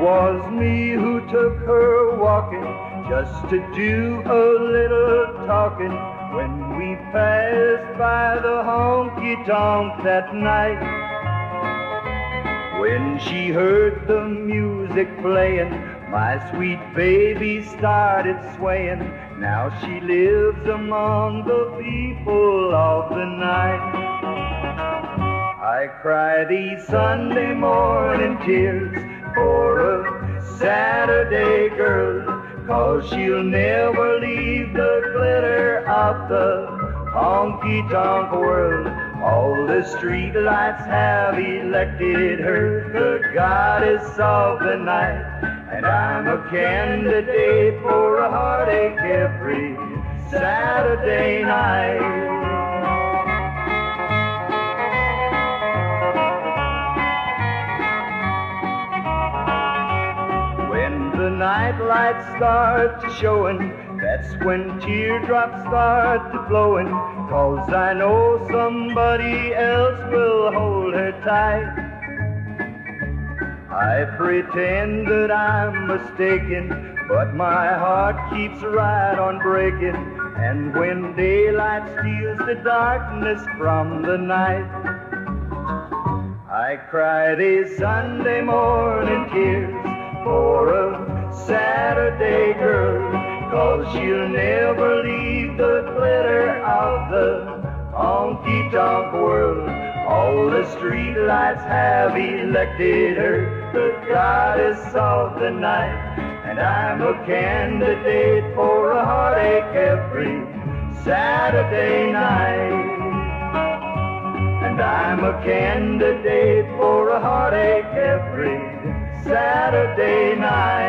was me who took her walking just to do a little talking when we passed by the honky tonk that night. When she heard the music playing, my sweet baby started swaying. Now she lives among the people of the night. I cry these Sunday morning tears for a Saturday girl, cause she'll never leave the glitter of the honky tonk world. All the street lights have elected her the goddess of the night, and I'm a candidate for a heartache every Saturday night. The night lights start to showing, that's when teardrops start to flowing. Cause I know somebody else will hold her tight. I pretend that I'm mistaken, but my heart keeps right on breaking. And when daylight steals the darkness from the night, I cry these Sunday morning tears cause she'll never leave the glitter of the honky tonk world. All the streetlights have elected her the goddess of the night, and I'm a candidate for a heartache every Saturday night. And I'm a candidate for a heartache every Saturday night.